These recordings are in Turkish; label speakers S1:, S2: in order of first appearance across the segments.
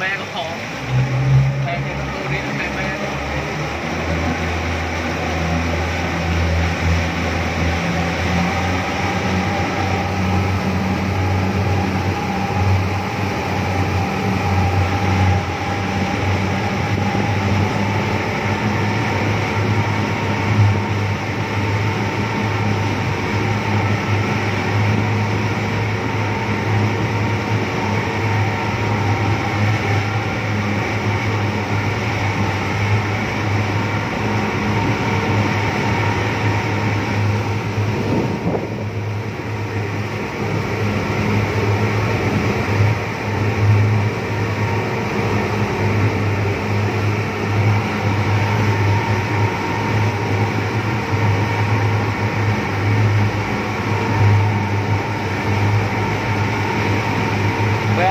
S1: แม่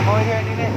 S1: Oyun önüne.